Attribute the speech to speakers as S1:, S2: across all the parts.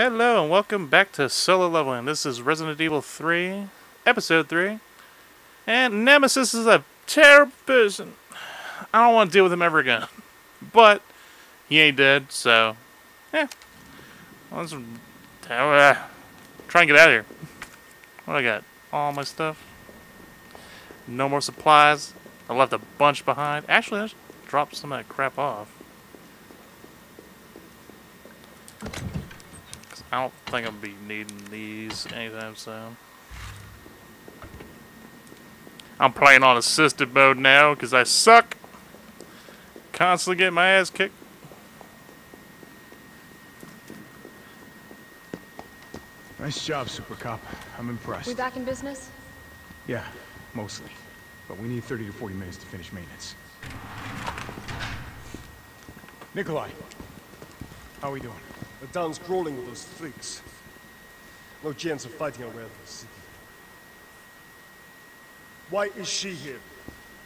S1: Hello and welcome back to Solo Leveling. This is Resident Evil 3, Episode 3. And Nemesis is a terrible person. I don't want to deal with him ever again. But he ain't dead, so yeah. Let's uh, try and get out of here. What do I got? All my stuff. No more supplies. I left a bunch behind. Actually, I just dropped some of that crap off. 'Cause I don't think I'll be needing these anytime soon. I'm playing on assisted mode now because I suck. Constantly getting my ass kicked.
S2: Nice job, Super Cop. I'm impressed.
S3: We back in business?
S2: Yeah, mostly. But we need 30 to 40 minutes to finish maintenance. Nikolai, how are we doing?
S4: The town's crawling with those freaks. No chance of fighting our way out of the city. Why is she here?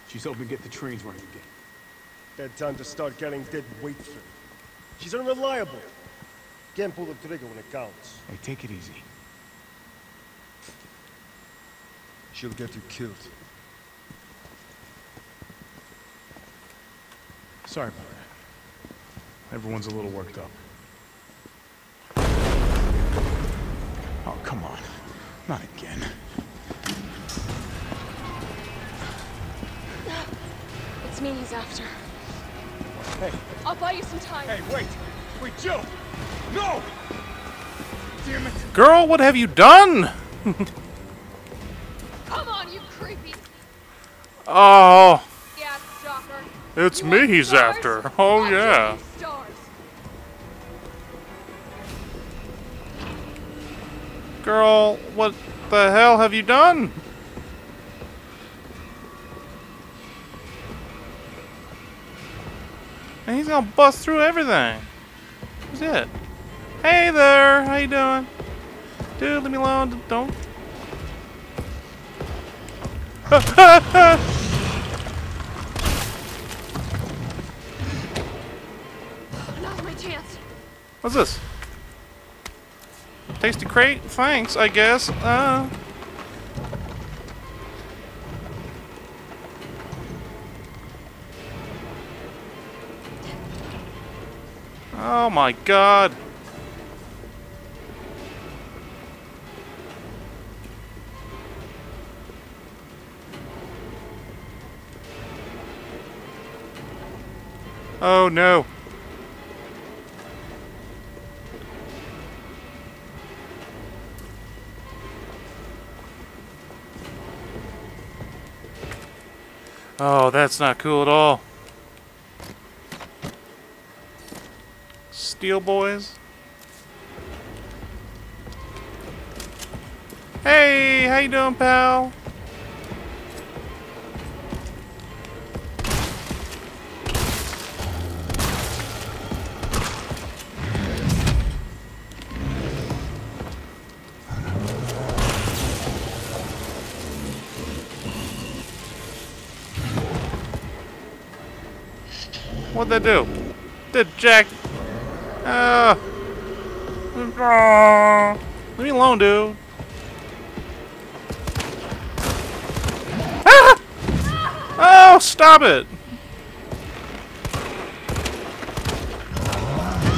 S2: She's helping get the trains running again.
S4: Bad time to start getting dead weight for her. She's unreliable. Can't pull the trigger when it counts.
S2: Hey, take it easy.
S4: She'll get you killed.
S2: Sorry about that. Everyone's a little worked up. Oh, come on. Not again.
S3: It's me he's after.
S2: Hey,
S3: I'll buy you some time.
S2: hey, wait! Wait, Jill! No! Damn it!
S1: Girl, what have you done?
S3: Come on, you creepy
S1: Oh,
S3: gas stalker.
S1: it's
S3: You
S1: me he's
S3: stars?
S1: after. Oh,
S3: I'll give
S1: yeah. Girl, what the hell have you done? And he's gonna bust through everything. Who's it? Hey there, how you doing? Dude, leave me alone. Don't.
S3: Now's my chance.
S1: What's this? Tasty crate? Thanks, I guess. Uh. Oh my god. Oh no. Oh, that's not cool at all. Steel boys. Hey, how you doing, pal? They do? Did Jack? Uh, leave me alone, dude. Ah! Oh, stop it!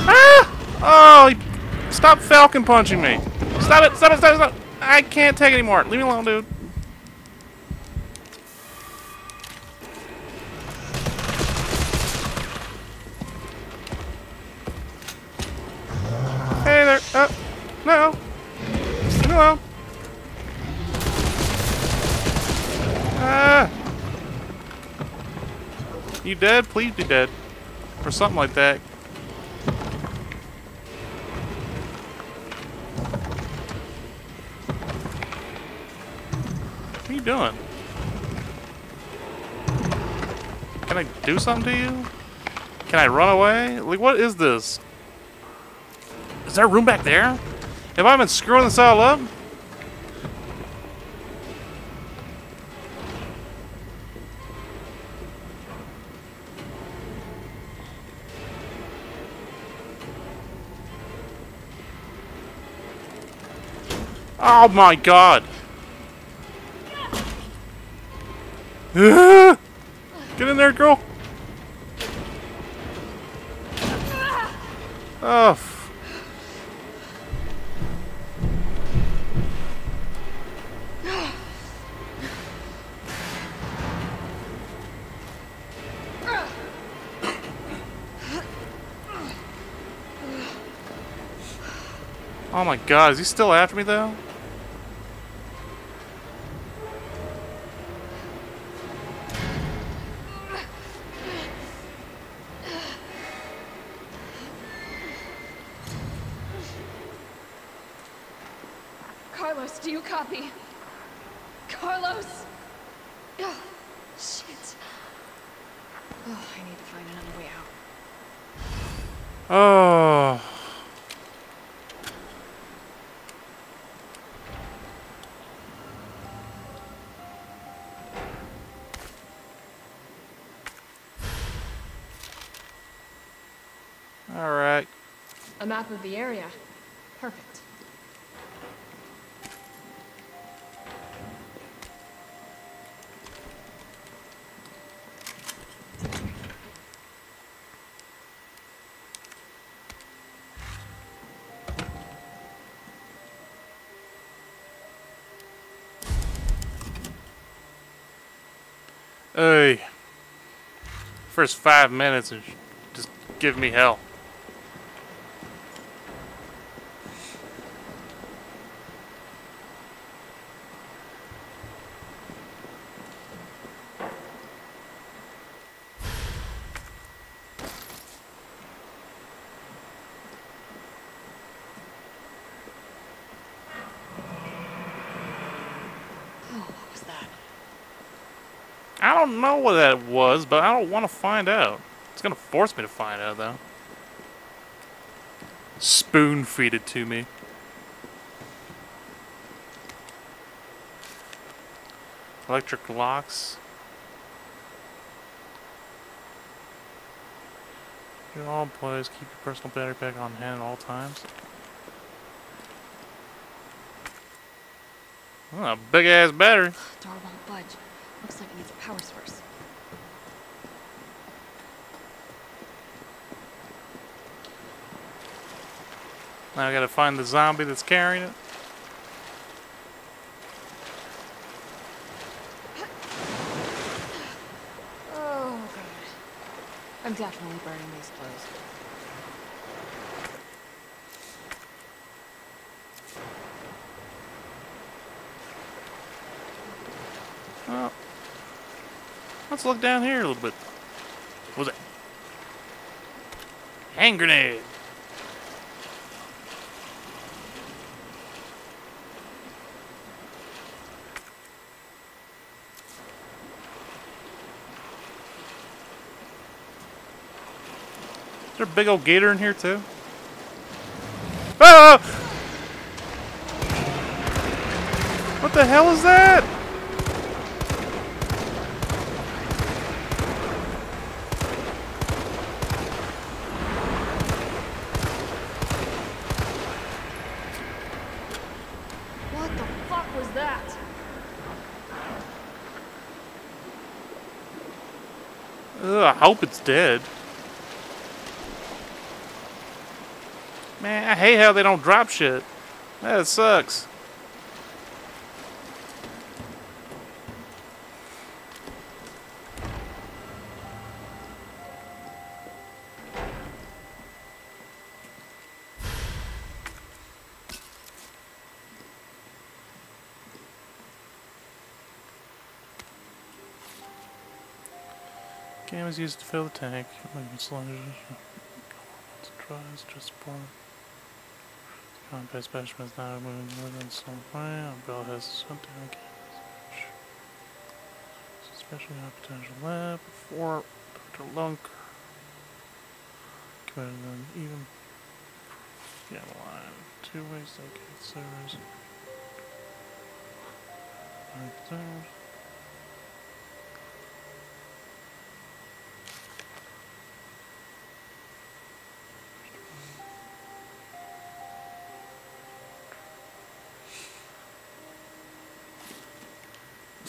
S1: Ah! Oh, stop falcon punching me! Stop it! Stop it! Stop it! Stop it! I can't take anymore. Leave me alone, dude. You dead? Please be dead. Or something like that. What are you doing? Can I do something to you? Can I run away? Like, what is this? Is there room back there? Have I been screwing this all up? Oh my god! Get in there, girl! Oh. Oh my god, is he still after me though?
S3: Carlos, do you copy? Carlos! Ugh, shit. Oh, I need to find another way out.
S1: Oh. Alright.
S3: A map of the area. Perfect.
S1: Hey. First five minutes and just give me hell.
S3: Oh, what was that?
S1: I don't know what that was, but I don't to find out. It's gonna force me to find out, though. Spoon feed it to me. Electric locks. In all employees, keep your personal battery pack on hand at all times. Oh, a big ass battery.
S3: Door won't budge. Looks like it needs a power source.
S1: Now I gotta find the zombie that's carrying it.
S3: Oh, God. I'm definitely burning these clothes.
S1: Well, let's look down here a little bit. What was it? Hand grenade. Is there a big old gator in here too? Ah! What the hell is that?
S3: What the fuck was that?
S1: Ugh, I hope it's dead. Man, I hate how they don't drop shit. That sucks. Game is used to fill the tank. When it's just pour. Compact specimen is now moving more than some way. Umbrella has something again. Especially on potential lab before Dr. Lunk. Committed them even. Yeah, line. Two ways to get servers. Like those.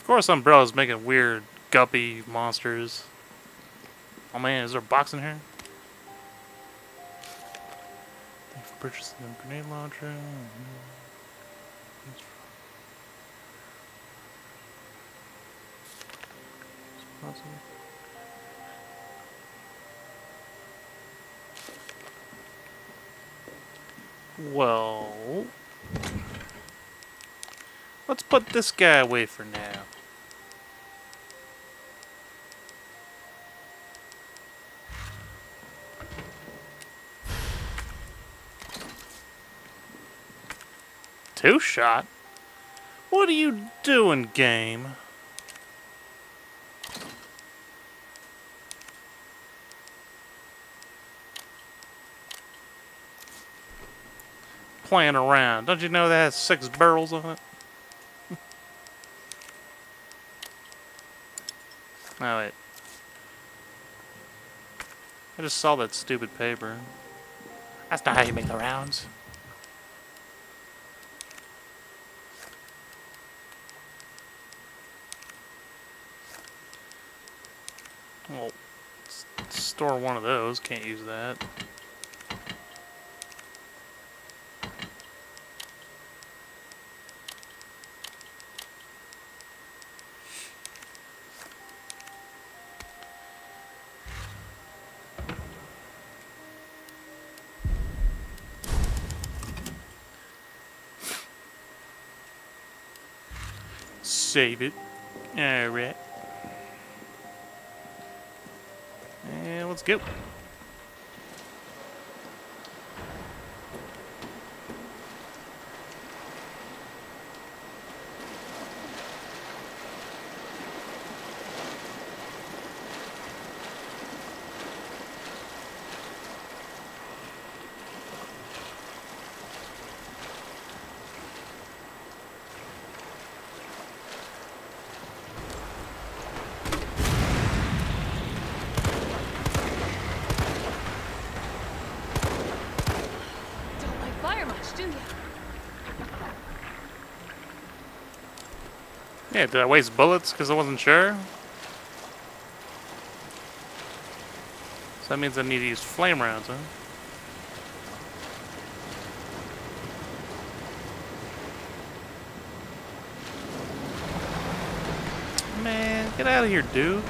S1: Of course, Umbrella's making weird guppy monsters. Oh man, is there a box in here? Thank you for purchasing the grenade launcher. Well, let's put this guy away for now. Two shot? What are you doing, game? Playing around. Don't you know that has six barrels on it? oh, wait. I just saw that stupid paper. That's not how you make the rounds. Well, s- store one of those. Can't use that. Save it. Alright. And let's go.
S3: Don't like fire much, do you?
S1: Yeah, did I waste bullets because I wasn't sure? So that means I need to use flame rounds, huh? Man, get out of here, dude.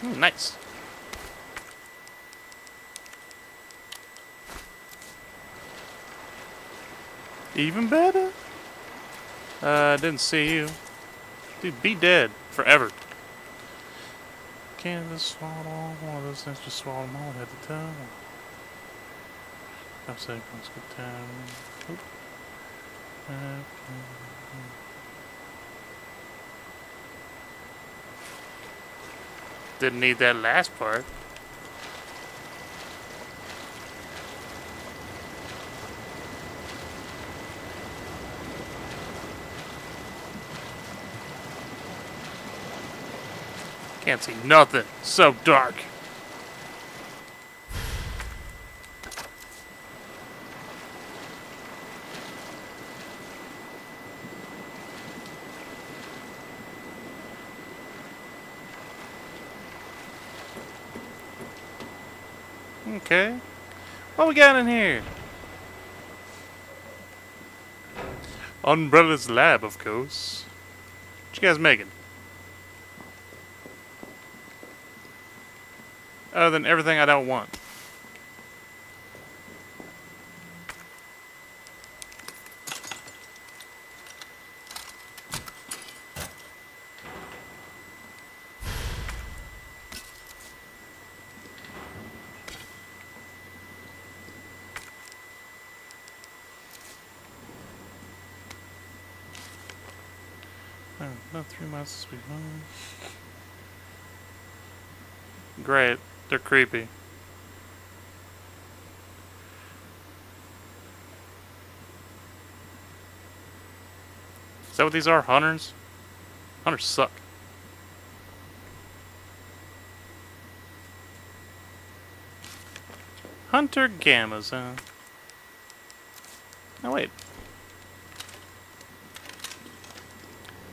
S1: Hmm, nice. Even better. Uh, didn't see you. Dude, be dead forever. Can't just swallow all one of those things, just swallow them all at a time. I'm saying, let's good time. Oop. Uh, Didn't need that last part. Can't see nothing. So dark. Okay. What we got in here? Umbrella's lab, of course. What you guys making? Other than everything I don't want. Oh, about three miles home. Great. They're creepy. Is that what these are? Hunters? Hunters suck. Hunter Gammas, huh? Oh, wait.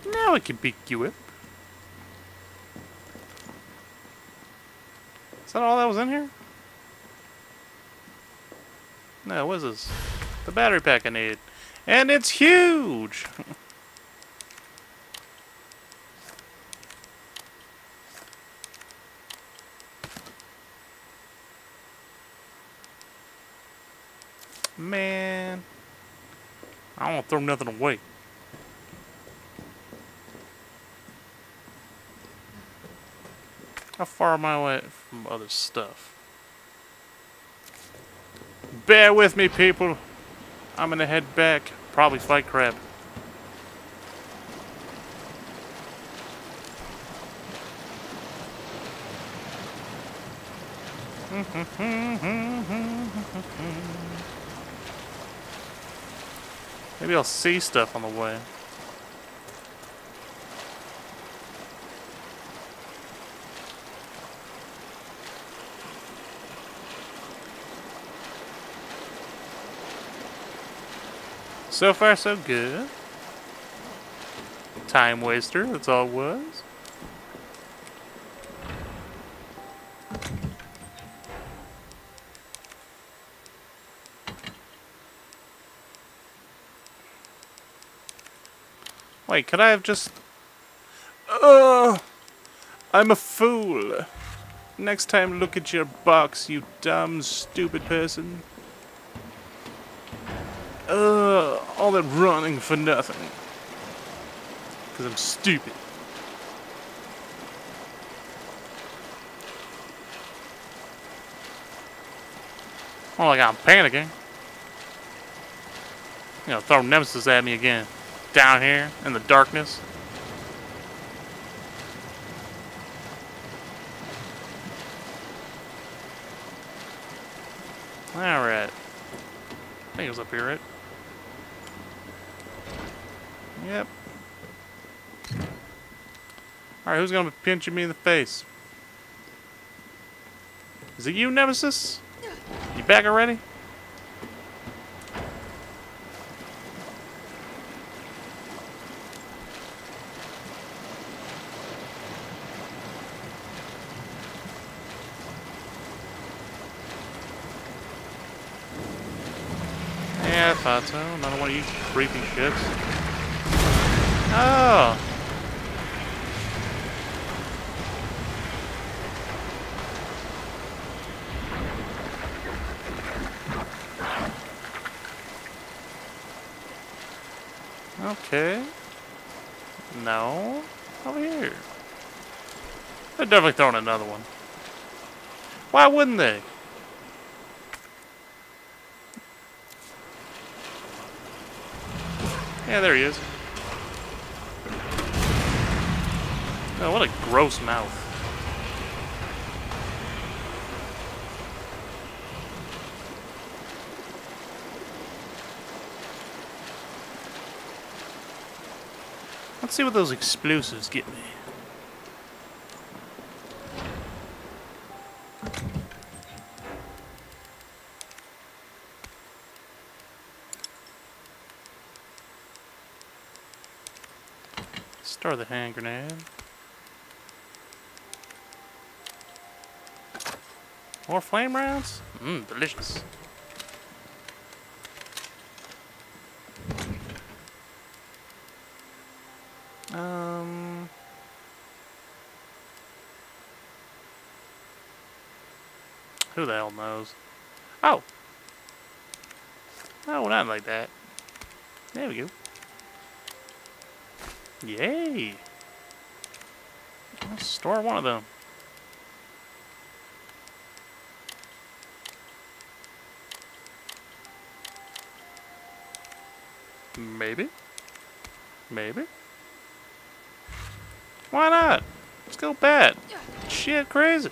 S1: Now I can pick you up. Is that all that was in here? No, what is this? The battery pack I need. And it's huge! Man. I don't want to throw nothing away. How far am I away from other stuff? Bear with me, people. I'm gonna head back. Probably fight crab. Maybe I'll see stuff on the way. So far, so good. Time waster, that's all it was. Wait, could I have just... Oh! I'm a fool. Next time, look at your box, you dumb, stupid person. Ugh, all that running for nothing. Because I'm stupid. Well, like I'm panicking. You know, throw Nemesis at me again. Down here, in the darkness. Alright. I think it was up here, right? Yep. Alright, who's gonna be pinching me in the face? Is it you, Nemesis? You back already? Yeah, I thought so. Another one of you creepy shits. Oh! Okay. No. Over here. They're definitely throwing another one. Why wouldn't they? Yeah, there he is. Oh, what a gross mouth. Let's see what those explosives get me. Start the hand grenade. More flame rounds? Mmm, delicious. Um. Who the hell knows? Oh! Oh, not like that. There we go. Yay! Let's store one of them. Maybe. Maybe. Why not? Let's go bad. Shit crazy.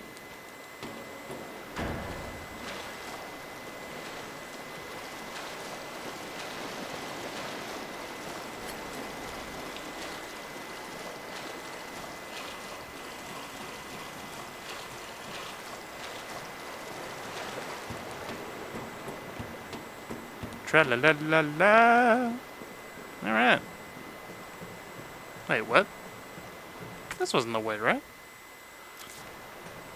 S1: La la la la. All right. Wait, what? This wasn't the way, right?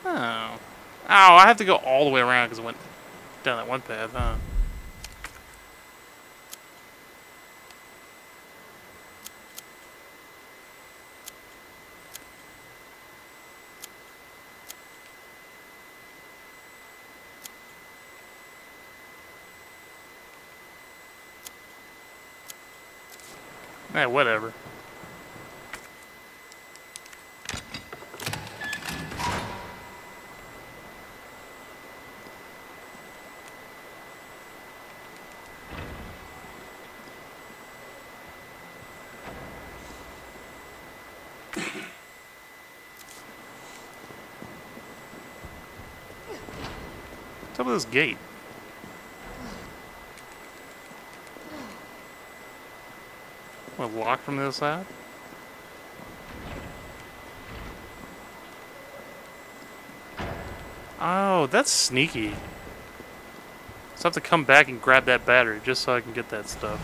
S1: Oh. Oh, I have to go all the way around because it went down that one path, huh? Eh, whatever. What's up with this gate? Locked from the other side? Oh, that's sneaky. So I have to come back and grab that battery just so I can get that stuff.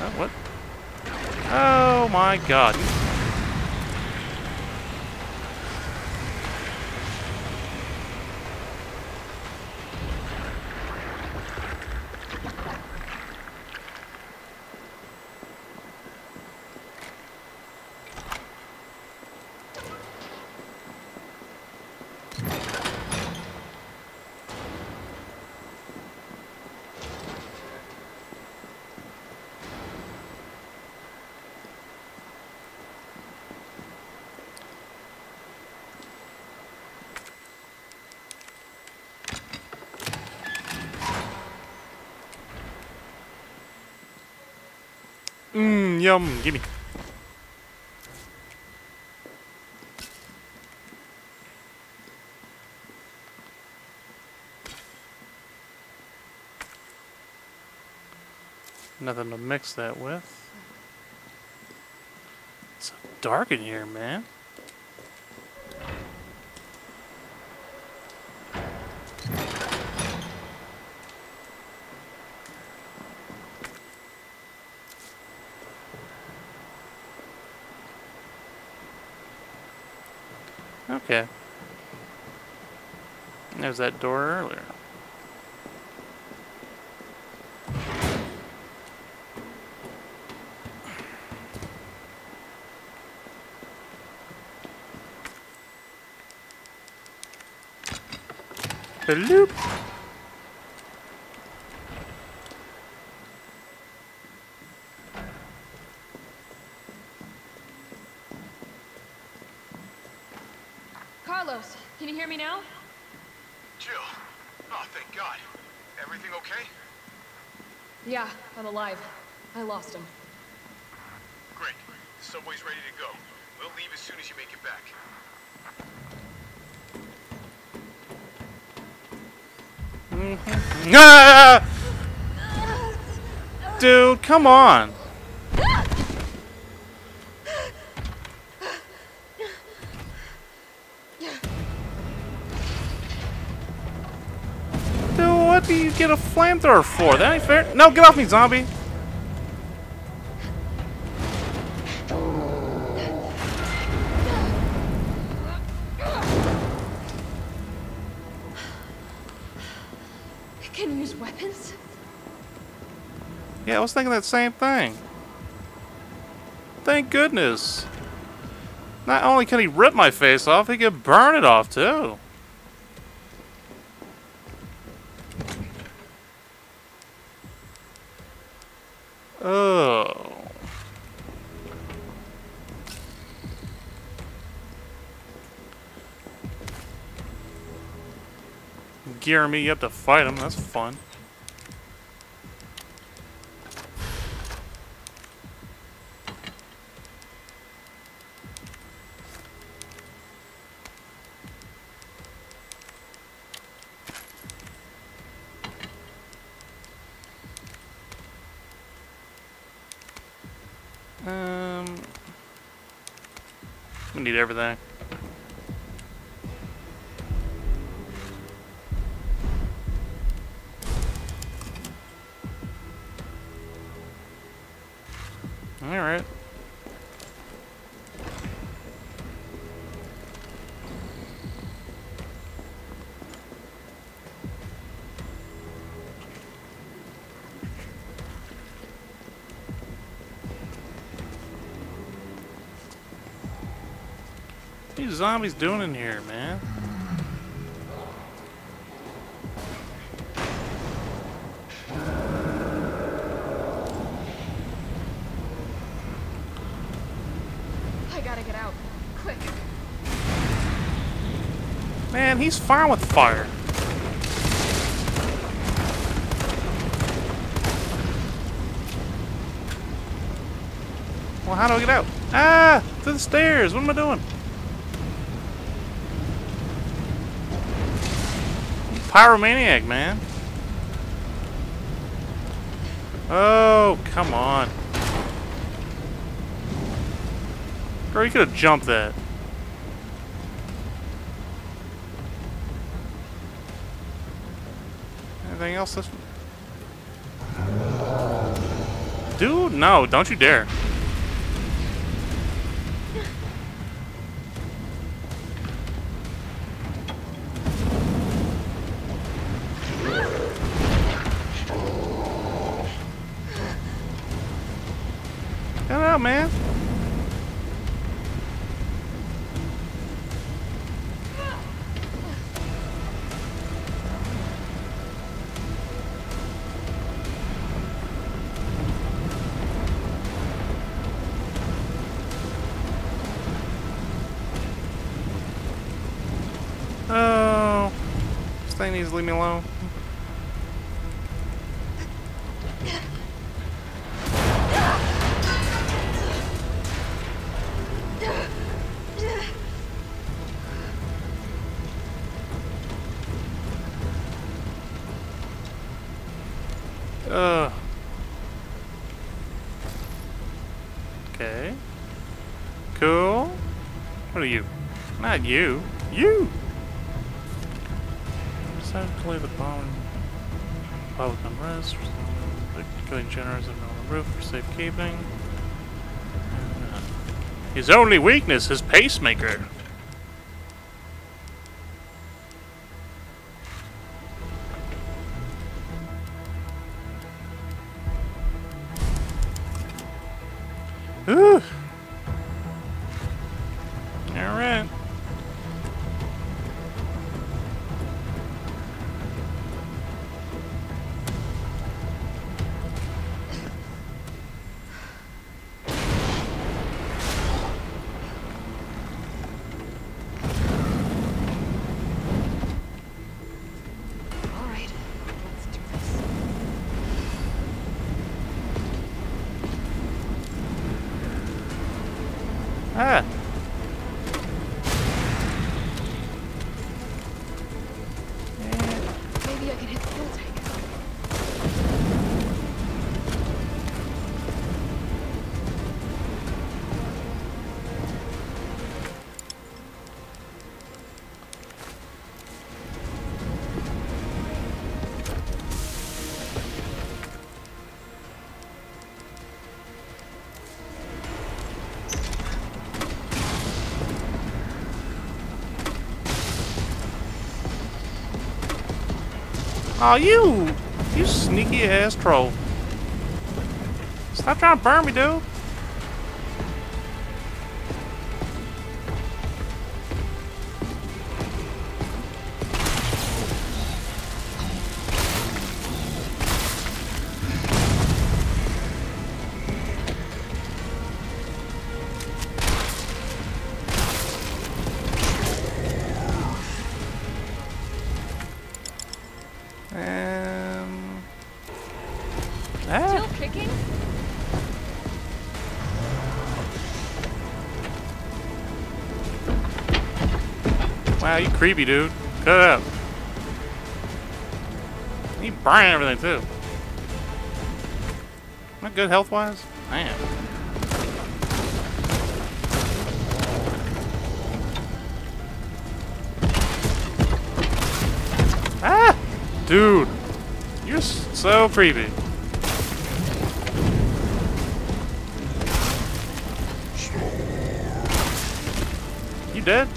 S1: Oh, what? Oh my god. Gimme. Nothing to mix that with. It's so dark in here, man. Okay. There's that door earlier. Bloop.
S3: Carlos, can you hear me now?
S2: Jill. Oh, thank God. Everything okay?
S3: Yeah, I'm alive. I lost him.
S2: Great. The subway's ready to go. We'll leave as soon as you make it back.
S1: Ah! Dude, come on. What do you get a flamethrower for? That ain't fair. No, get off me, zombie.
S3: Can you use weapons?
S1: Yeah, I was thinking that same thing. Thank goodness. Not only can he rip my face off, he can burn it off too. Gear me up to fight them. that's fun. Um, we need everything. Zombies doing in here, man?
S3: I gotta get out. Quick.
S1: Man, he's fine with fire. Well, how do I get out? Ah! To the stairs! What am I doing? Pyromaniac, man. Oh, come on. Bro, you could have jumped that. Anything else Dude, no, don't you dare. Leave me alone. Ugh. Okay. Cool. What are you? Not you. You! Decided to play the bomb. Public unrest. Killing generators on the roof for safekeeping. Uh, His only weakness is pacemaker. Oh, you! You sneaky ass troll. Stop trying to burn me, dude. You creepy, dude. Cut it up. He burning everything, too. Not good health-wise? Man. Ah! Dude. You're so creepy. You dead?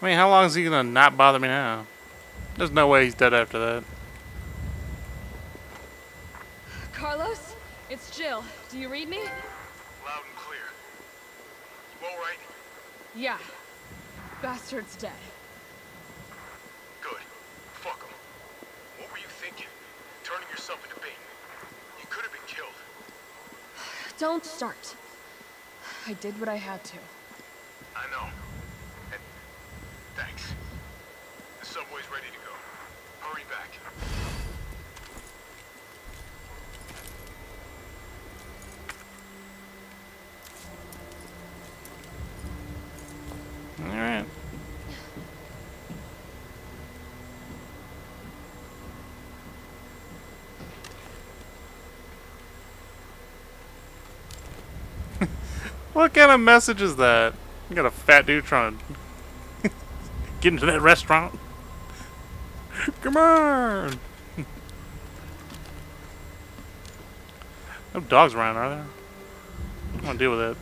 S1: I mean, how long is he gonna not bother me now? There's no way he's dead after that.
S5: Carlos? It's Jill. Do you read me?
S6: Loud and clear. You all right?
S5: Yeah. Bastard's dead.
S6: Good. Fuck him. What were you thinking? Turning yourself into bait. You could have been killed.
S5: Don't start. I did what I had to.
S6: I know. Thanks. The subway's ready to go. Hurry back.
S1: Alright. what kind of message is that? You got a fat dude trying to get into that restaurant. Come on! no dogs around, are there? I'm gonna deal with it.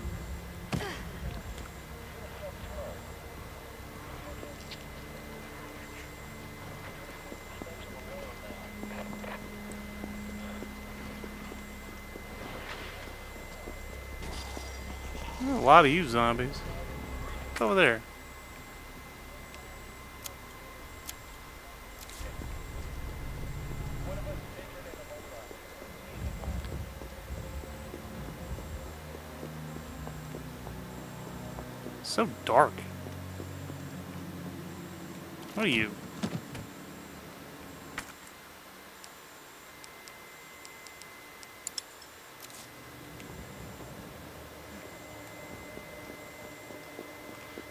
S1: A lot of you zombies. Over there? So dark. What are you?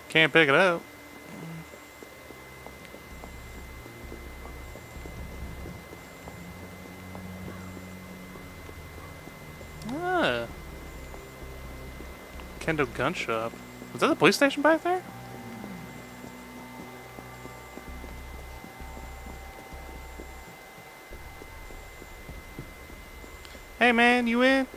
S1: Can't pick it up. Ah. Kendo Gun Shop. Was that the police station back there? Hey man, you in?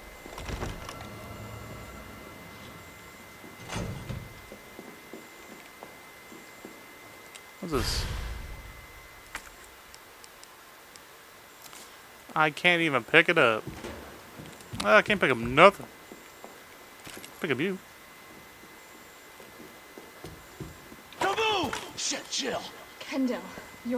S1: What's this? I can't even pick it up. Ah, I can't pick up nothing. Pick up you.
S7: Taboo! Shit, Jill.
S5: Kendo, you're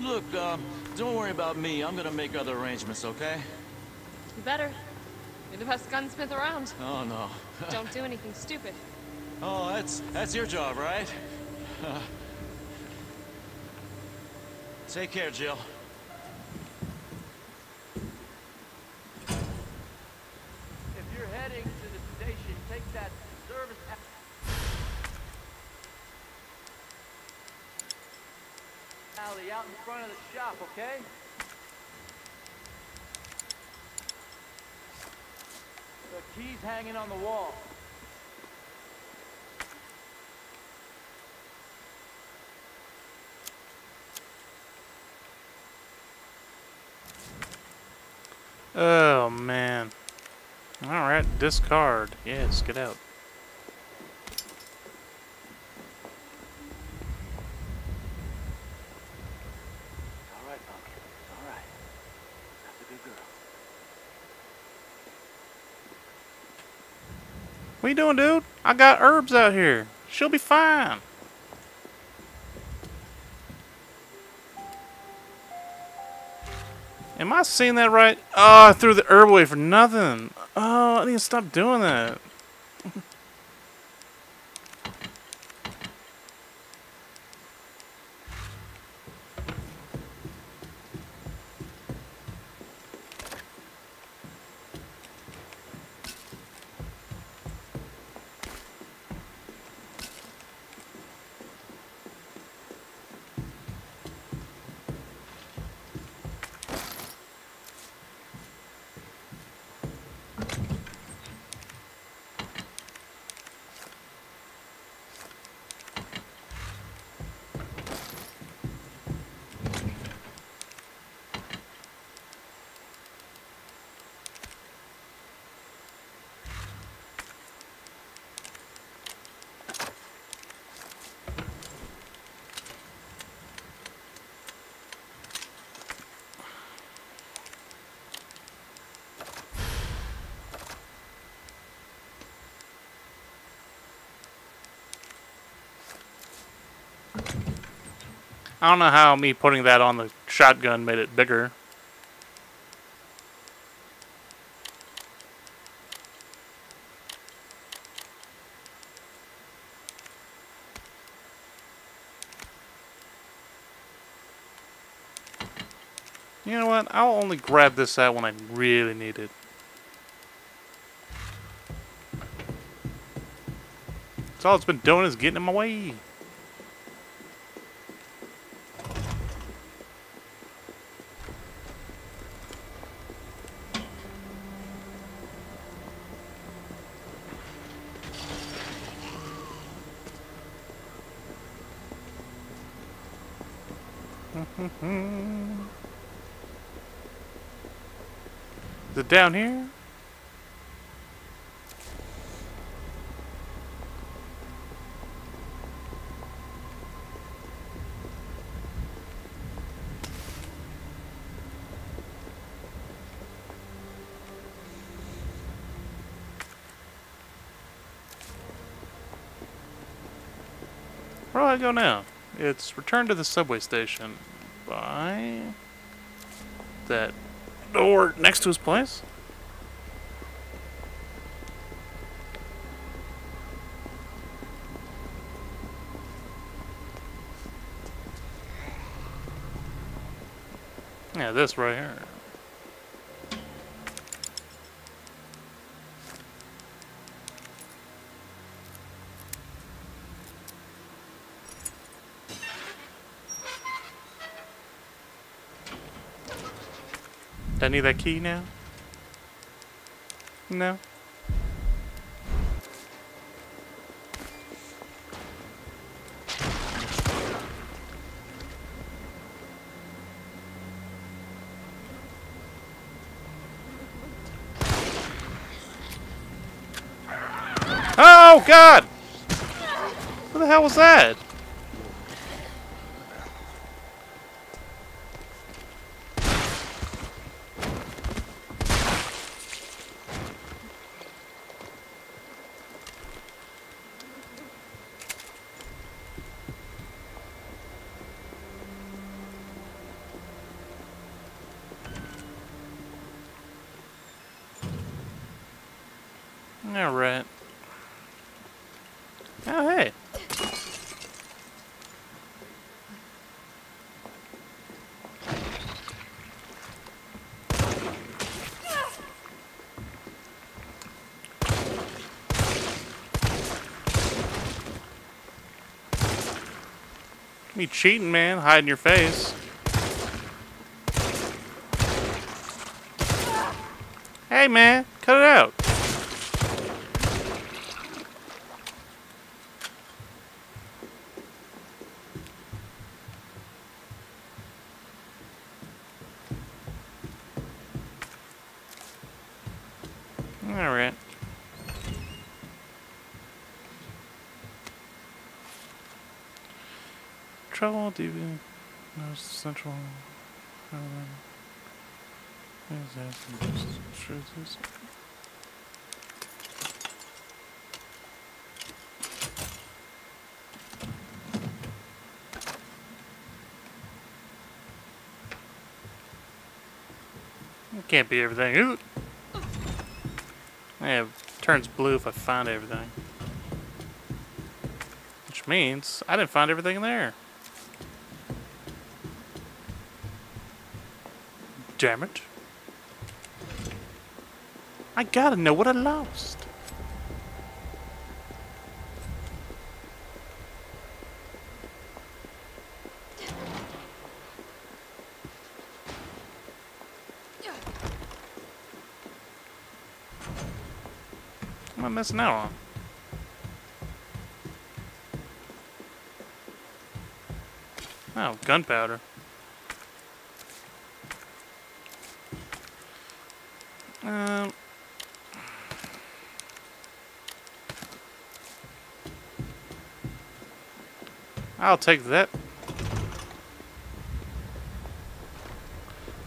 S7: Look, um, don't worry about me. I'm gonna make other arrangements, okay?
S3: You better. You're the best gunsmith around.
S7: Oh no.
S3: Don't do anything stupid.
S7: oh, that's that's your job, right? Take care, Jill.
S8: okay? The key's hanging on the wall.
S1: Oh, man. Alright, discard. Yes, get out. What you doing, dude? I got herbs out here. She'll be fine. Am I seeing that right? Oh, I threw the herb away for nothing. Oh, I need to stop doing that. I don't know how me putting that on the shotgun made it bigger. You know what? I'll only grab this out when I really need it. That's all it's been doing is getting in my way. Is it down here? Where do I go now? It's return to the subway station by that door next to his place. Yeah, this right here. Do I need that key now? No. Oh God! What the hell was that? Alright. Oh, hey. Me cheating, man. Hiding your face. Hey, man. Cut it out. Alright. DV, no central. Just truths? It can't be everything. Yeah, it turns blue if I find everything. Which means I didn't find everything there. Damn it. I gotta know what I lost. What am I missing out on? Oh, gunpowder. Um. I'll take that.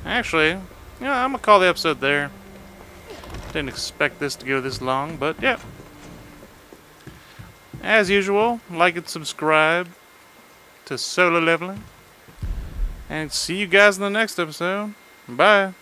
S1: Actually, yeah, I'm gonna call the episode there. Didn't expect this to go this long, but yeah. As usual, like and subscribe to Solo Leveling. And see you guys in the next episode. Bye.